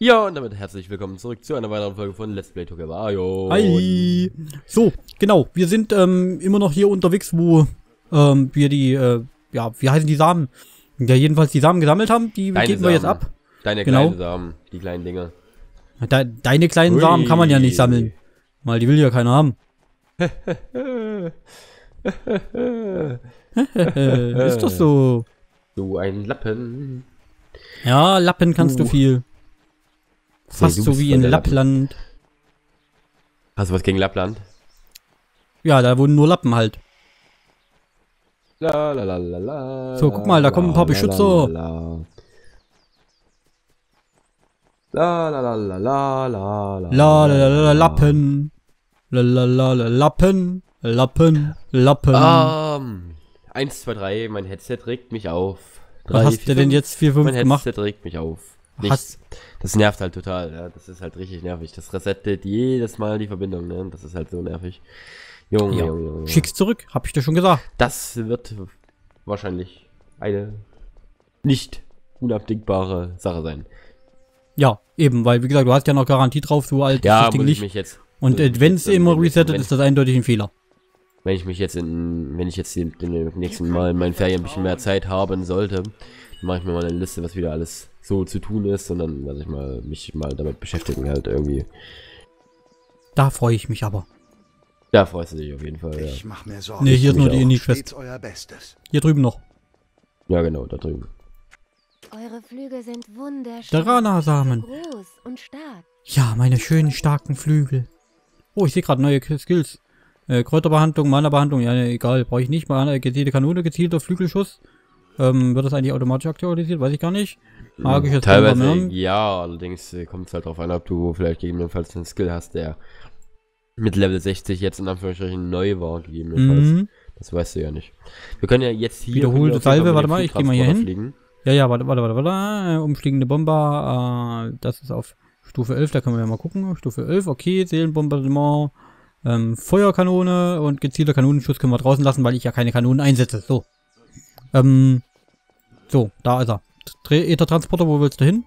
Ja, und damit herzlich willkommen zurück zu einer weiteren Folge von Let's Play Together Mario. Hi. So, genau. Wir sind ähm, immer noch hier unterwegs, wo ähm, wir die, äh, ja, wie heißen die Samen? Ja, jedenfalls die Samen gesammelt haben. Die Deine geben wir jetzt ab. Deine Genau. kleinen Samen, die kleinen Dinger. De deine kleinen Ui. Samen kann man ja nicht sammeln. Weil die will ja keiner haben. Ist doch so. Du ein Lappen. Ja, Lappen kannst du Uh. viel. Fast so wie in der Lappen. Lappland. Hast du was gegen Lappland? Ja, da wohnen nur Lappen halt. La, la, la, la, la, So, guck mal, da kommen ein paar la, Beschützer. La, la, la, la, la, la, la, la, La la la la Lappen. La la la la Lappen. Lappen. Lappen. Ähm, 1, 2, 3, mein Headset regt mich auf. Was Drei, hast du denn jetzt 4, 5 Mein gemacht? Headset regt mich auf. Hast- Nichts. Das nervt halt total, ja. Das ist halt richtig nervig. Das resettet jedes Mal die Verbindung, ne? Das ist halt so nervig. Junge, Ja. Junge, Junge. Schick's zurück, hab ich dir schon gesagt. Das wird wahrscheinlich eine nicht unabdingbare Sache sein. Ja, eben, weil wie gesagt, du hast ja noch Garantie drauf, so alt Ja, das Ding nicht. mich jetzt. Und äh, wenn es immer resettet, ist das eindeutig ein Fehler. Wenn ich mich jetzt in, wenn ich jetzt den, den nächsten Mal in meinen Ferien ein bisschen mehr Zeit haben sollte, dann mache ich mir mal eine Liste, was wieder alles so zu tun ist und dann werde ich mal mich mal damit beschäftigen halt irgendwie. Da freue ich mich aber. Da freust du dich auf jeden Fall, ja. Ich mach mir Sorgen. Nee, hier ist nur die. Indie-Quest. Hier drüben noch. Ja, genau, da drüben. Eure Flügel sind wunderschön. Der Rana-Samen. So groß und stark. Ja, meine schönen, starken Flügel. Oh, ich sehe gerade neue Skills. Äh, Kräuterbehandlung, Mana-Behandlung, ja, egal, brauche ich nicht. Mana, gezielte Kanone, gezielter Flügelschuss. Ähm, wird das eigentlich automatisch aktualisiert? Weiß ich gar nicht. Magisches Teilweise, Bomberman. ja, allerdings kommt es halt darauf an, ob du vielleicht gegebenenfalls einen Skill hast, der mit Level 60 jetzt in Anführungsstrichen neu war, gegebenenfalls. Mhm. Das weißt du ja nicht. Wir können ja jetzt hier. Wiederholte Salve, warte mal, ich geh mal hier hin. Fliegen. Ja, ja, warte, warte, warte, warte. Äh, umfliegende Bomber, äh, das ist auf Stufe 11, da können wir ja mal gucken. Stufe 11, okay, Seelenbombardement, ähm, Feuerkanone und gezielter Kanonenschuss können wir draußen lassen, weil ich ja keine Kanonen einsetze. So. Ähm, so, da ist er. Ether-Transporter, wo willst du hin?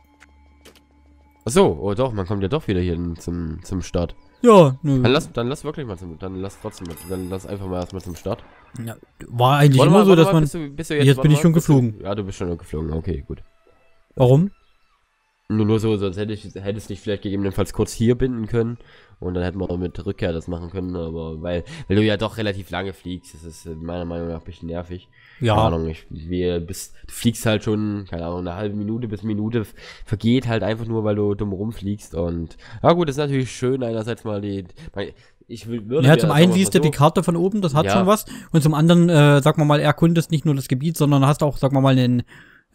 Achso, oh doch, man kommt ja doch wieder hier zum, zum Start. Ja, nö. Dann lass, dann lass wirklich mal zum, dann lass trotzdem, dann lass einfach mal erstmal zum Start. Ja, war eigentlich Warte immer mal, so, dass mal, man. bist du, bist du Jetzt warte bin ich schon bist du- geflogen. Ja, du bist schon geflogen, okay, gut. Warum? Nur, nur so, sonst hätte ich, hättest du dich vielleicht gegebenenfalls kurz hier binden können und dann hätten wir auch mit Rückkehr das machen können, aber weil, weil du ja doch relativ lange fliegst, das ist meiner Meinung nach ein bisschen nervig. Keine Ja. Ahnung, ich, wir, bis, du fliegst halt schon, keine Ahnung, eine halbe Minute bis Minute vergeht halt einfach nur, weil du dumm rumfliegst und, ja gut, das ist natürlich schön, einerseits mal die, mein- ich will, würde Ja, zum einen siehst mal du die Karte von oben, das hat Ja. schon was. Und zum anderen, äh, sag mal mal, erkundest nicht nur das Gebiet, sondern hast auch, sag mal mal, einen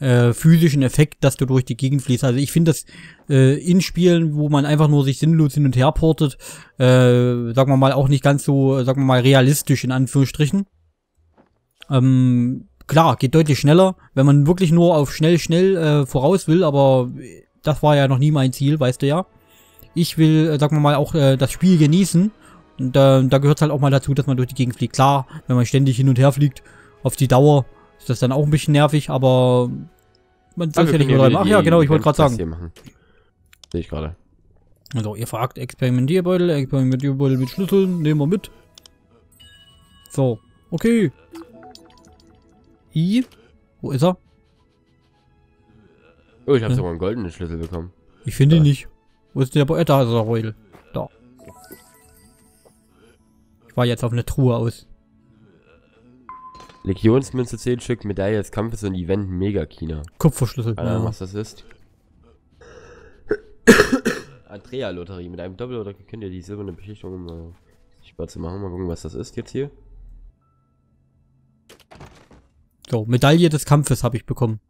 äh, physischen Effekt, dass du durch die Gegend fließt. Also ich finde das äh, in Spielen, wo man einfach nur sich sinnlos hin und her portet, äh, sag mal mal, auch nicht ganz so, äh, sag mal realistisch in Anführungsstrichen. Ähm, klar, geht deutlich schneller, wenn man wirklich nur auf schnell, schnell äh, voraus will, aber das war ja noch nie mein Ziel, weißt du ja. Ich will, äh, sag mal mal, auch äh, das Spiel genießen. Und äh, da gehört halt auch mal dazu, dass man durch die Gegend fliegt. Klar, wenn man ständig hin und her fliegt, auf die Dauer ist das dann auch ein bisschen nervig, aber man wir ja nicht wieder Ach ja, genau, ich wollte gerade sagen. hier machen. Sehe ich gerade. Also, ihr fragt Experimentierbeutel, Experimentierbeutel mit Schlüsseln, nehmen wir mit. So, okay. I, wo ist er? Oh, ich habe Ja. sogar einen goldenen Schlüssel bekommen. Ich finde ihn nicht. Wo ist der Beutel? Da ist der Beutel. Da. Ich war jetzt auf eine Truhe aus. Legionsmünze 10 Stück, Medaille des Kampfes und Event Mega China. Kupferschlüssel. Keine Ahnung, Ja. was das ist. Andrea-Lotterie. Mit einem Doppel oder könnt ihr die silberne Beschichtung, um sichtbar zu machen. Mal gucken, was das ist jetzt hier. So, Medaille des Kampfes habe ich bekommen.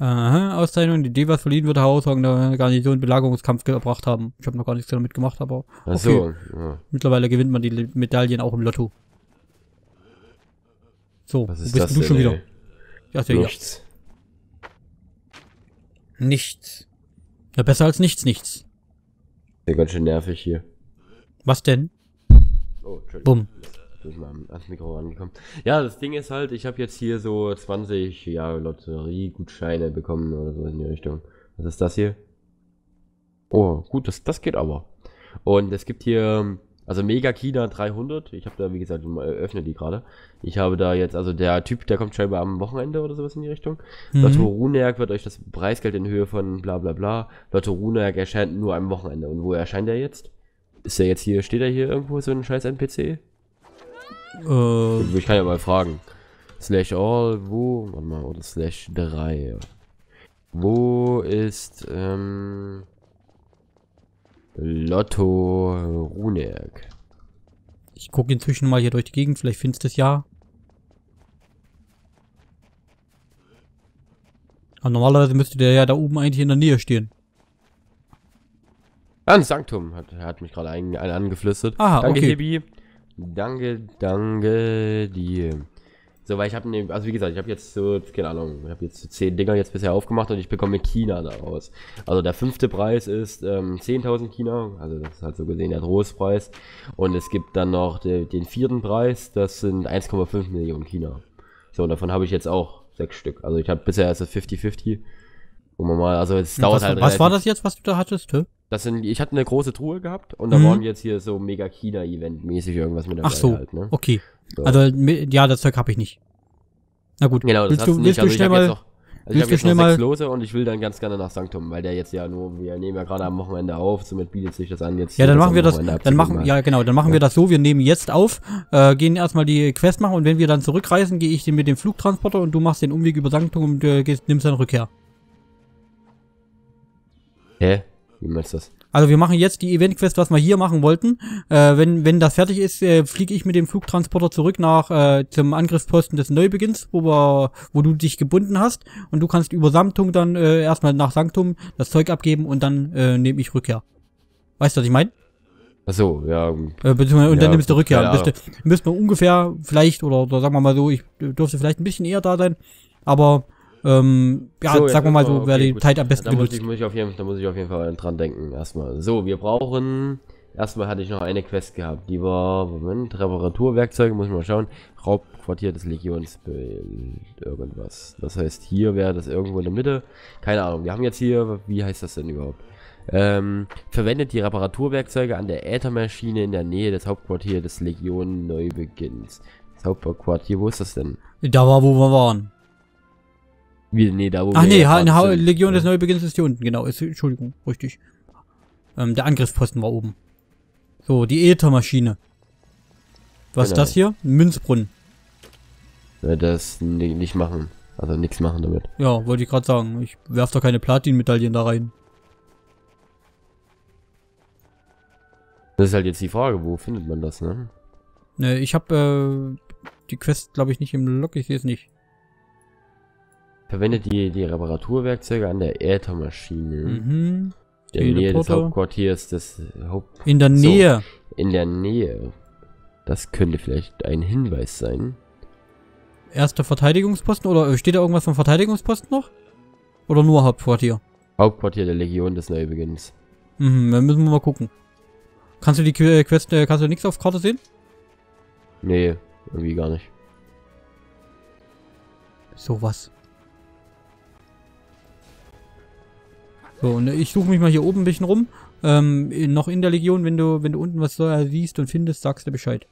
Aha, Auszeichnung, die Idee, was verliehen wird, Herausforderung der Garnison Belagerungskampf gebracht haben. Ich habe noch gar nichts damit gemacht, aber Achso. Ja. mittlerweile gewinnt man die Le- Medaillen auch im Lotto. So, Was wo ist bist das du denn, schon wieder? ey? Ja, ja, ja. Nichts. Nichts. Ja, besser als nichts, nichts. Ja, ganz schön nervig hier. Was denn? Oh. Bumm. Bin ich mal ans Mikro rangekommen. Ja, das Ding ist halt, ich habe jetzt hier so 20 ja, Lotteriegutscheine bekommen oder so in die Richtung. Was ist das hier? Oh, gut, das, das geht aber. Und es gibt hier, also Mega China 300. Ich habe da, wie gesagt, ich öffne die gerade. Ich habe da jetzt, also der Typ, der kommt scheinbar am Wochenende oder sowas in die Richtung. Mhm. Lotto Runeberg wird euch das Preisgeld in Höhe von bla bla bla. Lotto Runeberg erscheint nur am Wochenende. Und wo erscheint er jetzt? Ist er jetzt hier, steht er hier irgendwo so ein scheiß NPC? Äh, Ich kann ja mal fragen. Slash all, wo? Warte mal, oder slash 3. Wo ist, ähm, Lotto Runeberg? ich gucke inzwischen mal hier durch die Gegend, vielleicht findest du es ja. Aber normalerweise müsste der ja da oben eigentlich in der Nähe stehen. Ein Sanktum hat, er hat mich gerade ein, ein angeflüstert. Aha, danke, okay. Hebi. Danke, danke dir. So, weil ich habe, ne, also wie gesagt, ich habe jetzt so, keine Ahnung, ich habe jetzt so 10 Dinger jetzt bisher aufgemacht und ich bekomme China daraus. Also der fünfte Preis ist ähm, 10.000 China, also das ist halt so gesehen der Trostpreis. Und es gibt dann noch de, den vierten Preis, das sind 1,5 Millionen China. So, und davon habe ich jetzt auch sechs Stück. Also ich habe bisher erst das 50-50. Und mal, also es dauert Was, halt was war das jetzt, was du da hattest? Hä? Das sind, ich hatte eine große Truhe gehabt und da Mhm. waren jetzt hier so mega China-Event-mäßig irgendwas mit dabei Ach so, halt, ne? okay. So. Also, ja, das Zeug habe ich nicht. Na gut, Genau, das willst hast du, du nicht. du Also ich schnell habe jetzt mal... noch, also ich du jetzt noch sechs mal- Lose und ich will dann ganz gerne nach Sanktum, weil der jetzt ja nur, wir nehmen ja gerade am Wochenende auf, somit bietet sich das an jetzt. Ja, dann machen wir das, dann machen, ja genau, dann machen Ja. wir das so, wir nehmen jetzt auf, äh, gehen erstmal die Quest machen und wenn wir dann zurückreisen, gehe ich den mit dem Flugtransporter und du machst den Umweg über Sanktum und äh, gehst, nimmst dann Rückkehr. Hä? Wie meinst du das? Also wir machen jetzt die Event-Quest, was wir hier machen wollten. Äh, wenn, wenn das fertig ist, äh, fliege ich mit dem Flugtransporter zurück nach äh, zum Angriffsposten des Neubeginns, wo wir, wo du dich gebunden hast und du kannst über Sanktum dann äh, erstmal nach Sanktum das Zeug abgeben und dann äh, nehme ich Rückkehr. Weißt du, was ich meine? Ach so, ja, Äh, beziehungsweise, und Ja, dann nimmst du Rückkehr. keine Müsste, müsste man ungefähr vielleicht, oder, oder sagen wir mal so, ich dürfte vielleicht ein bisschen eher da sein, aber ähm, ja, So, sagen wir mal so, okay, die gut. Zeit am besten da muss ich, muss ich auf jeden, da muss ich auf jeden Fall dran denken, erstmal. So, wir brauchen, erstmal hatte ich noch eine Quest gehabt, die war, Moment, Reparaturwerkzeuge, muss ich mal schauen, Raubquartier des Legionsbild, irgendwas. Das heißt, hier wäre das irgendwo in der Mitte, keine Ahnung, wir haben jetzt hier, wie heißt das denn überhaupt? Ähm, verwendet die Reparaturwerkzeuge an der Äthermaschine in der Nähe des Hauptquartiers des Legion Neubeginns. Das Hauptquartier, wo ist das denn? Da war, wo wir waren. Wie, nee, da wo Ach nee, ha, ha. Legion des. Neubeginns ist hier unten, genau. Ist, Entschuldigung, richtig. Ähm, der Angriffsposten war oben. So, die Äthermaschine. Was Genau. ist das hier? Ein Münzbrunnen. Das ni- nicht machen. Also nichts machen damit. Ja, wollte ich gerade sagen. Ich werf doch keine Platin-Medaillen da rein. Das ist halt jetzt die Frage, wo findet man das, ne? Ne, ich habe äh, die Quest, glaube ich, nicht im Log. Ich sehe es nicht. Verwendet die, die Reparaturwerkzeuge an der Äthermaschine. Mhm. Der Nähe des Teleporter. Hauptquartiers des Haupt... In der So. Nähe. In der Nähe. Das könnte vielleicht ein Hinweis sein. Erster Verteidigungsposten oder äh, steht da irgendwas vom Verteidigungsposten noch? Oder nur Hauptquartier? Hauptquartier der Legion des Neubeginns. Mhm, dann müssen wir mal gucken. Kannst du die Que- Quest, äh, kannst du nichts auf Karte sehen? Nee, irgendwie gar nicht. Sowas. So, und ich suche mich mal hier oben ein bisschen rum. Ähm, noch in der Legion, wenn du, wenn du unten was siehst und findest, sagst du Bescheid.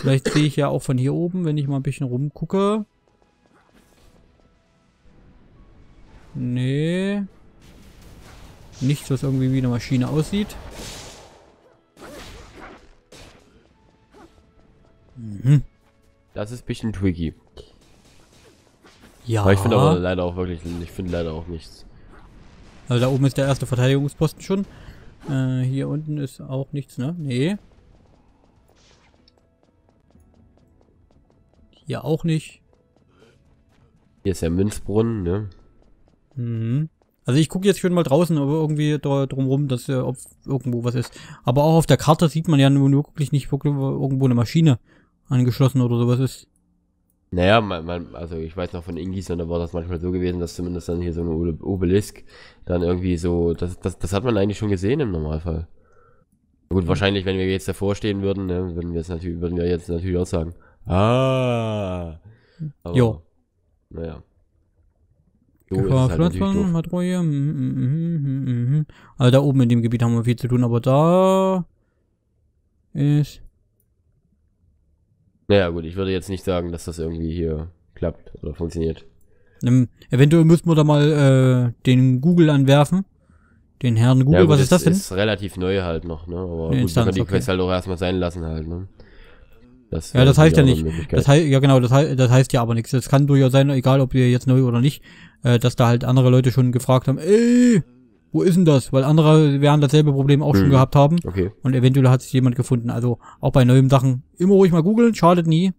Vielleicht sehe ich ja auch von hier oben, wenn ich mal ein bisschen rumgucke. Nee. Nichts, was irgendwie wie eine Maschine aussieht. Mhm. Das ist ein bisschen tricky. Ja. Aber ich finde aber leider auch wirklich, ich finde leider auch nichts. Also da oben ist der erste Verteidigungsposten schon. Äh, hier unten ist auch nichts, ne? Nee. Hier auch nicht. Hier ist der Münzbrunnen, ne? Mhm. Also ich gucke jetzt schon mal draußen, aber irgendwie da drumrum, dass äh, ob irgendwo was ist. Aber auch auf der Karte sieht man ja nur wirklich nicht wirklich irgendwo eine Maschine angeschlossen oder sowas ist. Naja, man, man, also ich weiß noch von Ingis, und da war das manchmal so gewesen, dass zumindest dann hier so ein Obelisk dann irgendwie so, das, das, das hat man eigentlich schon gesehen im Normalfall. Gut, wahrscheinlich, wenn wir jetzt davor stehen würden, ne, würden wir jetzt natürlich, würden wir jetzt natürlich auch sagen. Ah. Aber, Jo. Naja. So halt mhm, mhm, mhm, mhm, mhm. Also da oben in dem Gebiet haben wir viel zu tun, aber da ist. Naja, gut, ich würde jetzt nicht sagen, dass das irgendwie hier klappt oder funktioniert. Ähm, eventuell müssten wir da mal äh, den Google anwerfen. Den Herrn Google, ja, gut, was ist das denn? ist relativ neu halt noch, ne? Aber Eine gut, wir Instanz, können die okay. Quest halt auch erstmal sein lassen halt, ne? Das Ja, das heißt ja nicht. Das heißt, ja genau, das, hei- das heißt ja aber nichts. Das kann durchaus sein, egal ob wir jetzt neu oder nicht, äh, dass da halt andere Leute schon gefragt haben, ey, wo ist denn das? Weil andere werden dasselbe Problem auch schon Hm. gehabt haben Okay. und eventuell hat sich jemand gefunden. Also auch bei neuen Sachen immer ruhig mal googeln, schadet nie.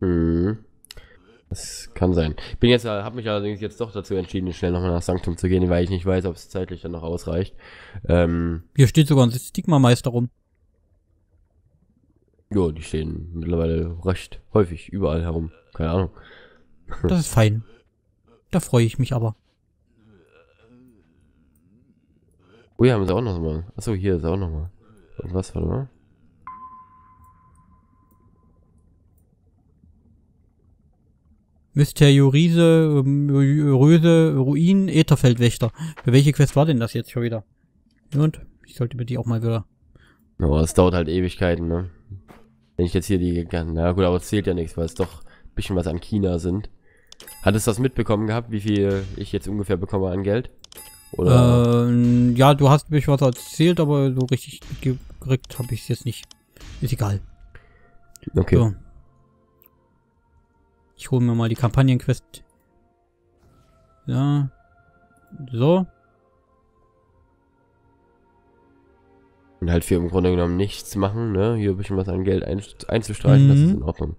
Mhm. Das kann sein. Ich bin jetzt, habe mich allerdings jetzt doch dazu entschieden, schnell nochmal nach Sanctum zu gehen, weil ich nicht weiß, ob es zeitlich dann noch ausreicht. Ähm, Hier steht sogar ein Stigma-Meister rum. ja, die stehen mittlerweile recht häufig überall herum. Keine Ahnung. Das ist fein. Da freue ich mich aber. Oh, hier haben sie auch noch mal. Achso, hier ist auch noch mal. Und was, warte mal. Mysteriöse, ähm, Röse, Ruin, Ätherfeldwächter. Für welche Quest war denn das jetzt schon wieder? Und ich sollte mir die auch mal wieder. Ja, es dauert halt Ewigkeiten, ne? Wenn ich jetzt hier die, na gut, aber es zählt ja nichts, weil es doch ein bisschen was an China sind. Hattest du das mitbekommen gehabt, wie viel ich jetzt ungefähr bekomme an Geld? Oder? Ähm, ja, du hast mich was erzählt, aber so richtig gekriegt habe ich es jetzt nicht. Ist egal. okay. So. Ich hole mir mal die Kampagnenquest. Ja. So. Und halt für im Grunde genommen nichts machen, ne? Hier ein bisschen was an Geld ein, einzustreichen, das Mhm. ist in Ordnung.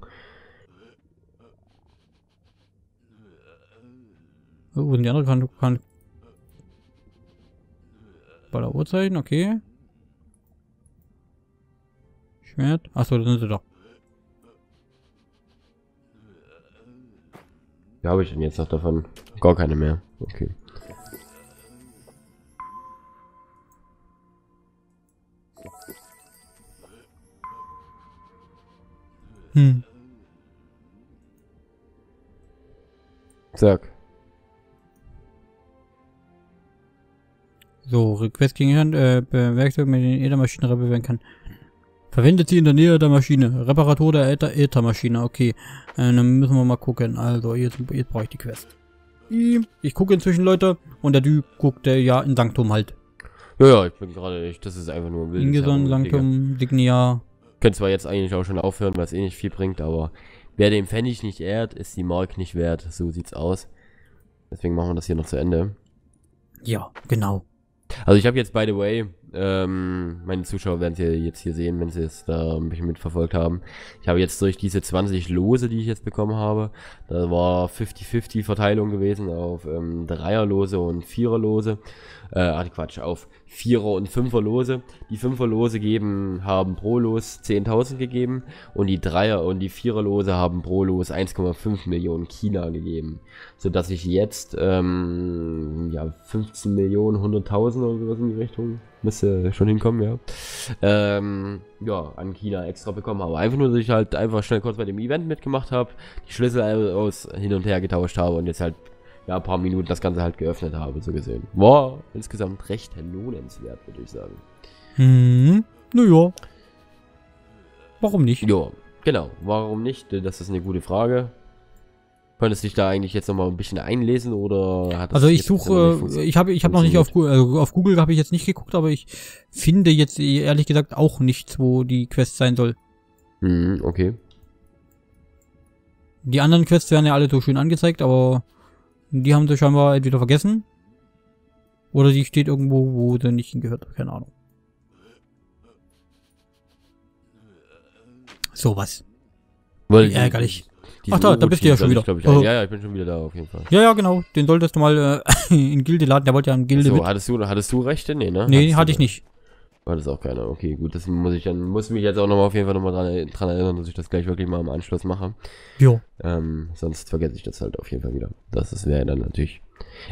Oh, wo sind die anderen? Kann, bei der Uhrzeichen, okay. Schwert. Achso, da sind sie doch. Wie habe ich denn jetzt noch davon? Gar keine mehr. Okay. Hm. Sag. So, Request gegen Hand, äh, Werkzeug mit den Äthermaschinen reparieren kann. Verwendet sie in der Nähe der Maschine. Reparatur der Äther Äthermaschine, okay. Äh, dann müssen wir mal gucken. Also, jetzt, jetzt brauche ich die Quest. Ich gucke inzwischen, Leute. Und der Dü guckt äh, ja in Sanctum halt. Ja, ja, ich bin gerade, ich, das ist einfach nur ein Ingeson. Sanctum, Signia. Könnte zwar jetzt eigentlich auch schon aufhören, weil es eh nicht viel bringt, aber wer den Pfennig nicht ehrt, ist die Mark nicht wert. So sieht's aus. Deswegen machen wir das hier noch zu Ende. Ja, genau. Also ich habe jetzt, by the way, ähm, meine Zuschauer werden es jetzt hier sehen, wenn sie es da ein bisschen mitverfolgt haben. Ich habe jetzt durch diese 20 Lose, die ich jetzt bekommen habe, da war 50-50 Verteilung gewesen auf ähm, Dreierlose und Viererlose. Äh, ach Quatsch, auf Vierer- und Fünferlose. Die Fünferlose geben, haben pro Los 10.000 gegeben und die Dreier- und die Viererlose haben pro Los 1,5 Millionen China gegeben. Sodass ich jetzt, ähm, ja, 15 Millionen, 100.000 oder sowas in die Richtung, müsste schon hinkommen, ja. Ähm, ja, an China extra bekommen habe. Einfach nur, dass ich halt einfach schnell kurz bei dem Event mitgemacht habe, die Schlüssel aus hin und her getauscht habe und jetzt halt, ja, ein paar Minuten das Ganze halt geöffnet habe, so gesehen. War insgesamt recht lohnenswert, würde ich sagen. Hm, naja. Warum nicht? Ja, genau. Warum nicht? Das ist eine gute Frage. Könntest dich da eigentlich jetzt nochmal ein bisschen einlesen oder hat das Also ich suche, ich habe ich hab noch nicht auf? Gu- also auf Google habe ich jetzt nicht geguckt, aber ich finde jetzt ehrlich gesagt auch nichts, wo die Quest sein soll. Mhm, okay. Die anderen Quests werden ja alle so schön angezeigt, aber die haben sie scheinbar entweder vergessen oder die steht irgendwo, wo sie nicht hingehört. Keine Ahnung. Sowas. Weil ärgerlich. Ach da, da bist du ja schon wieder. ich, ich, Oh. ein- Ja, ja, ich bin schon wieder da auf jeden Fall. Ja, ja, genau. Den solltest du mal äh, in Gilde laden. Der wollte ja in Gilde So, hattest du, hattest du Rechte? Nee, ne? Nee, Hattest hatte ich nicht. War das auch keiner. Okay, gut, das muss ich dann, muss mich jetzt auch nochmal auf jeden Fall nochmal dran, dran erinnern, dass ich das gleich wirklich mal im Anschluss mache. Jo. Ähm, sonst vergesse ich das halt auf jeden Fall wieder. Das wäre dann natürlich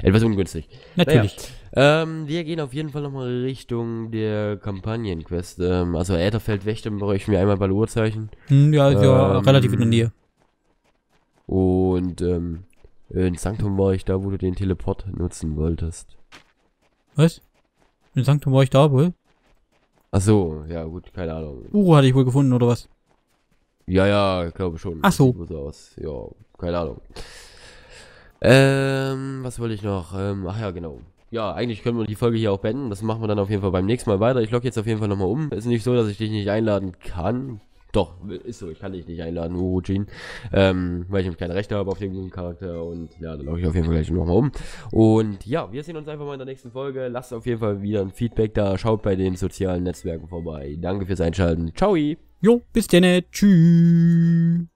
etwas ungünstig. Natürlich. Naja, ähm, wir gehen auf jeden Fall nochmal Richtung der Kampagnenquest. Ähm, also Ätherfeld Wächter bräuchten wir einmal bei Uhrzeichen. Hm, ja, ist ja Ähm, relativ in der Nähe. Und ähm, in Sanktum war ich da, wo du den Teleport nutzen wolltest. Was? In Sanktum war ich da wohl? Ach so, ja gut, keine Ahnung. Uro hatte ich wohl gefunden, oder was? Ja, ja, ich glaube schon. Ach so. So aus. Ja, keine Ahnung. Ähm, was wollte ich noch? Ähm, ach ja, genau. Ja, eigentlich können wir die Folge hier auch beenden. Das machen wir dann auf jeden Fall beim nächsten Mal weiter. Ich logge jetzt auf jeden Fall nochmal um. Ist nicht so, dass ich dich nicht einladen kann. Doch, ist so, ich kann dich nicht einladen, Urujin. Ähm, weil ich nämlich keine Rechte habe auf den guten Charakter. Und ja, dann logge ich auf jeden Fall gleich nochmal um. Und ja, wir sehen uns einfach mal in der nächsten Folge. Lasst auf jeden Fall wieder ein Feedback da. Schaut bei den sozialen Netzwerken vorbei. Danke fürs Einschalten. Ciao! Jo, bis denn. Tschüss.